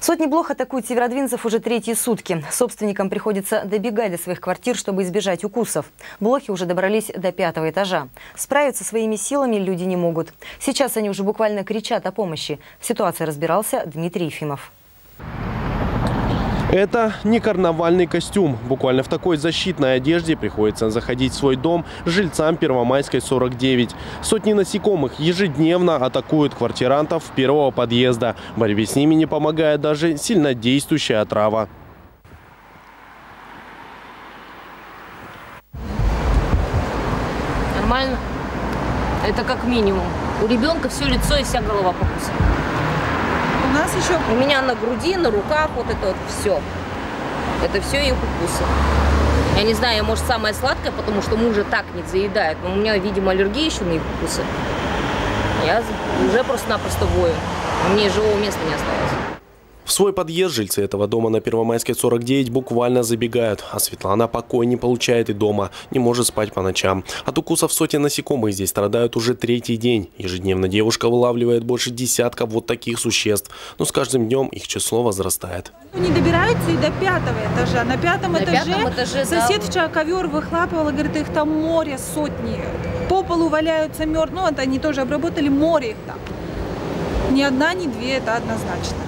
Сотни блох атакуют северодвинцев уже третьи сутки. Собственникам приходится добегать до своих квартир, чтобы избежать укусов. Блохи уже добрались до пятого этажа. Справиться своими силами люди не могут. Сейчас они уже буквально кричат о помощи. В ситуации разбирался Дмитрий Ефимов. Это не карнавальный костюм. Буквально в такой защитной одежде приходится заходить в свой дом жильцам Первомайской 49. Сотни насекомых ежедневно атакуют квартирантов первого подъезда. Борьбе с ними не помогает даже сильнодействующая отрава. Нормально? Это как минимум. У ребенка все лицо и вся голова покусана. У нас еще У меня на груди, на руках вот это вот все. Это все их укусы. Я не знаю, может, самая сладкая, потому что мужа так не заедает. Но у меня, видимо, аллергия еще на их укусы. Я уже просто-напросто вою. Мне живого места не осталось. В свой подъезд жильцы этого дома на Первомайской 49 буквально забегают. А Светлана покой не получает и дома, не может спать по ночам. От укусов сотен насекомых здесь страдают уже третий день. Ежедневно девушка вылавливает больше десятка вот таких существ. Но с каждым днем их число возрастает. не добираются и до пятого этажа. На пятом На этаже, пятом этаже, да. сосед вчера ковер выхлапывал, говорит, их там море сотни. По полу валяются мертвые. Ну, это они тоже обработали, море их там. Ни одна, ни две, это однозначно.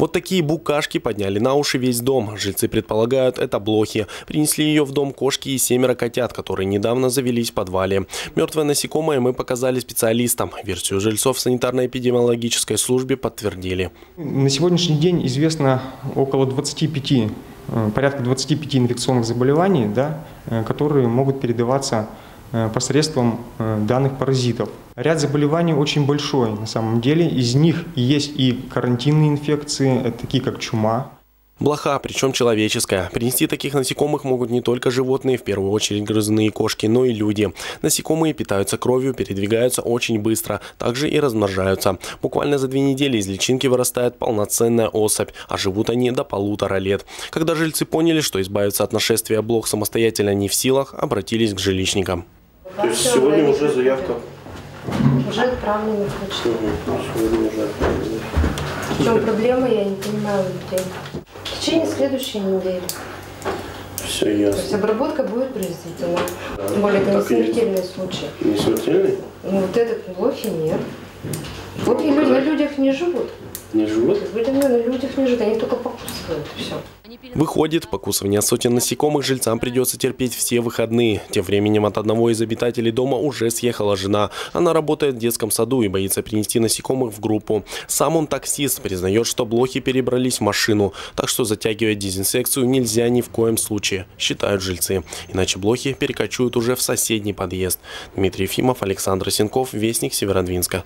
Вот такие букашки подняли на уши весь дом. Жильцы предполагают, это блохи. Принесли ее в дом кошки и семеро котят, которые недавно завелись в подвале. Мертвое насекомое мы показали специалистам. Версию жильцов в санитарно-эпидемиологической службе подтвердили. На сегодняшний день известно около 25, э, порядка 25 инфекционных заболеваний, да, э, которые могут передаваться посредством э, данных паразитов. Ряд заболеваний очень большой на самом деле. Из них есть и карантинные инфекции, э, такие как чума. Блоха, причем человеческая. Принести таких насекомых могут не только животные, в первую очередь грызные кошки, но и люди. Насекомые питаются кровью, передвигаются очень быстро, также и размножаются. Буквально за две недели из личинки вырастает полноценная особь, а живут они до полутора лет. Когда жильцы поняли, что избавиться от нашествия блох самостоятельно не в силах, обратились к жилищникам. То есть сегодня уже заявка? Уже отправлено в почту. Сегодня уже. В чем проблема, я не понимаю людей. В течение следующей недели. Все То есть ясно. обработка будет произведена. Тем более это не смертельный случай. Не смертельный? Ну вот этот блохи нет. Вот и люди на людях не живут. Не живут? Люди на людях не живут, они только покусывают. Все. Выходит, покусывание сотен насекомых жильцам придется терпеть все выходные. Тем временем от одного из обитателей дома уже съехала жена. Она работает в детском саду и боится принести насекомых в группу. Сам он таксист, признает, что блохи перебрались в машину. Так что затягивать дезинсекцию нельзя ни в коем случае, считают жильцы. Иначе блохи перекочуют уже в соседний подъезд. Дмитрий Ефимов, Александр Сенков, Вестник Северодвинска.